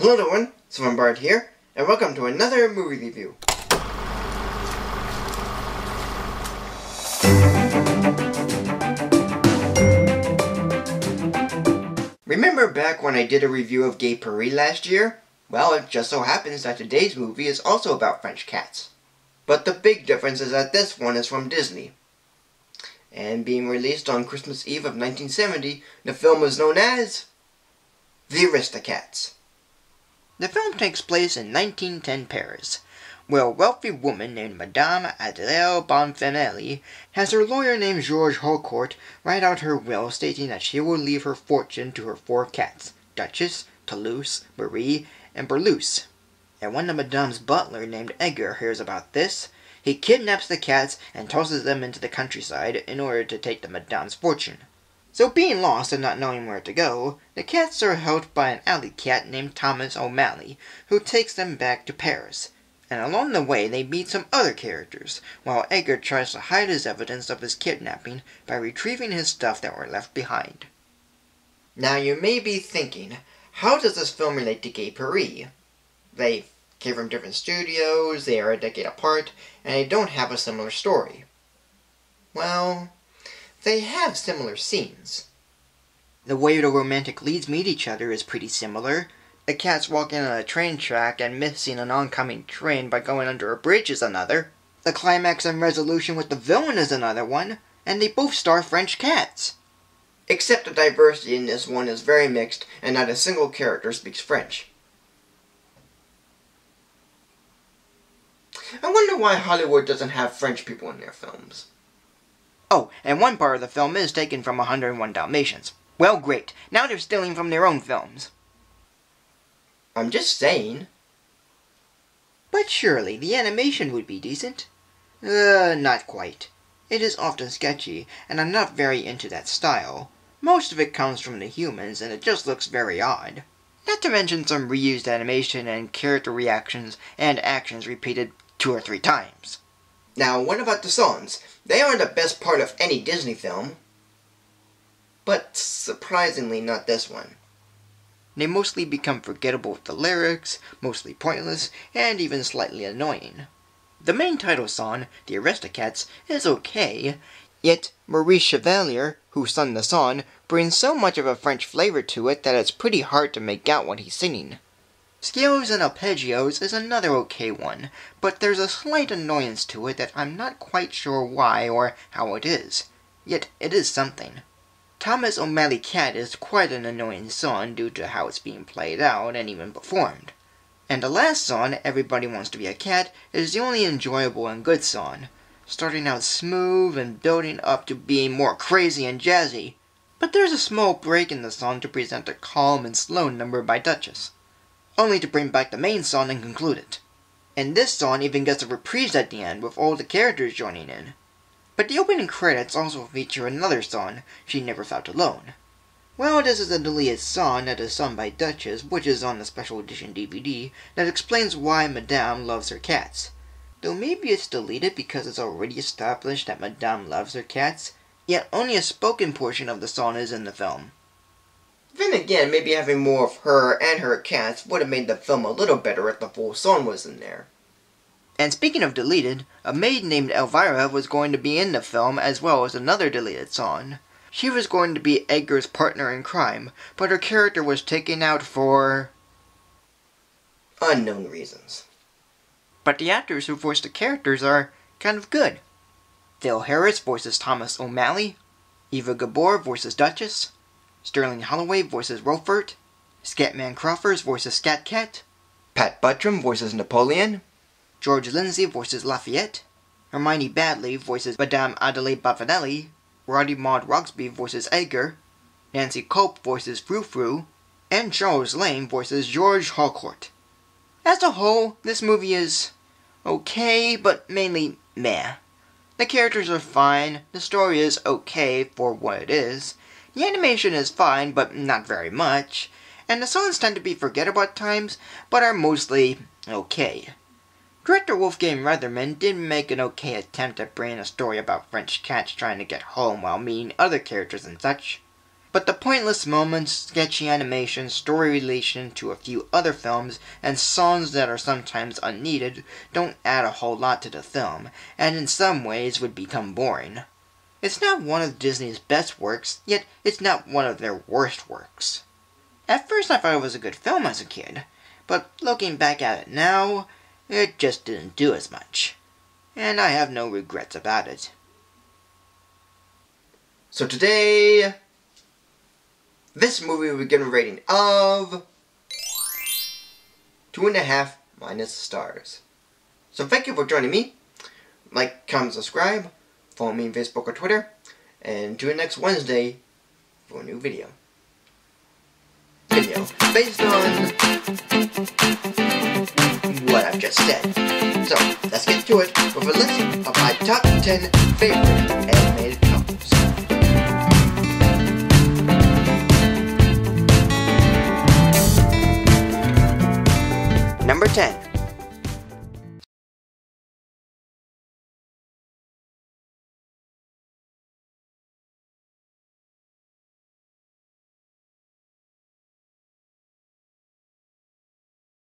Hello everyone, Sullivan Bard here, and welcome to another movie review. Remember back when I did a review of Gay Purr-ee last year? Well, it just so happens that today's movie is also about French cats. But the big difference is that this one is from Disney. And being released on Christmas Eve of 1970, the film was known as The Aristocats. The film takes place in 1910 Paris, where a wealthy woman named Madame Adèle Bonfanelli has her lawyer named Georges Harcourt write out her will stating that she will leave her fortune to her four cats, Duchess, Toulouse, Marie, and Berlioz. And when the Madame's butler named Edgar hears about this, he kidnaps the cats and tosses them into the countryside in order to take the Madame's fortune. So being lost and not knowing where to go, the cats are helped by an alley cat named Thomas O'Malley, who takes them back to Paris and along the way they meet some other characters, while Edgar tries to hide his evidence of his kidnapping by retrieving his stuff that were left behind. Now you may be thinking, how does this film relate to Gay Purr-ee? They came from different studios, they are a decade apart, and they don't have a similar story. Well, they have similar scenes. The way the romantic leads meet each other is pretty similar, the cats walking on a train track and missing an oncoming train by going under a bridge is another. The climax and resolution with the villain is another one, and they both star French cats. Except the diversity in this one is very mixed, and not a single character speaks French. I wonder why Hollywood doesn't have French people in their films. Oh, and one part of the film is taken from 101 Dalmatians. Well, great. Now they're stealing from their own films. I'm just saying. But surely the animation would be decent. Uh, not quite. It is often sketchy, and I'm not very into that style. Most of it comes from the humans, and it just looks very odd. Not to mention some reused animation and character reactions and actions repeated two or three times. Now, what about the songs? They are the best part of any Disney film. But surprisingly not this one. They mostly become forgettable with the lyrics, mostly pointless, and even slightly annoying. The main title song, The Aristocats, is okay, yet Maurice Chevalier, who sung the song, brings so much of a French flavor to it that it's pretty hard to make out what he's singing. Scales and Arpeggios is another okay one, but there's a slight annoyance to it that I'm not quite sure why or how it is. Yet it is something. Thomas O'Malley Cat is quite an annoying song due to how it's being played out and even performed. And the last song, Everybody Wants to Be a Cat, is the only enjoyable and good song, starting out smooth and building up to being more crazy and jazzy. But there's a small break in the song to present a calm and slow number by Duchess, only to bring back the main song and conclude it. And this song even gets a reprise at the end with all the characters joining in. But the opening credits also feature another song, She Never Felt Alone. Well, this is a deleted song that is sung by Duchess, which is on the special edition DVD, that explains why Madame loves her cats. Though maybe it's deleted because it's already established that Madame loves her cats, yet only a spoken portion of the song is in the film. Then again, maybe having more of her and her cats would have made the film a little better if the full song was in there. And speaking of deleted, a maid named Elvira was going to be in the film as well as another deleted song. She was going to be Edgar's partner in crime, but her character was taken out for unknown reasons. But the actors who voiced the characters are kind of good. Phil Harris voices Thomas O'Malley, Eva Gabor voices Duchess, Sterling Holloway voices Roquefort, Scatman Crothers voices Scat Cat, Pat Buttram voices Napoleon, George Lindsay voices Lafayette, Hermione Baddeley voices Madame Adelaide Bonfanelli, Roddy Maude-Roxby voices Edgar, Nancy Kulp voices Frou Frou, and Charles Lane voices George Harcourt. As a whole, this movie is okay, but mainly meh. The characters are fine, the story is okay for what it is, the animation is fine, but not very much, and the songs tend to be forgettable at times, but are mostly okay. Director Wolfgang Reitherman did make an okay attempt at bringing a story about French cats trying to get home while meeting other characters and such. But the pointless moments, sketchy animation, story relation to a few other films, and songs that are sometimes unneeded don't add a whole lot to the film, and in some ways would become boring. It's not one of Disney's best works, yet it's not one of their worst works. At first I thought it was a good film as a kid, but looking back at it now, it just didn't do as much. And I have no regrets about it. So today, this movie will get a rating of two and a half minus stars. So thank you for joining me. Like, comment, subscribe. Follow me on Facebook or Twitter. And tune in next Wednesday for a new video. Video based on what I've just said. So, let's get to it with a list of my top 10 favorite animated films. Number 10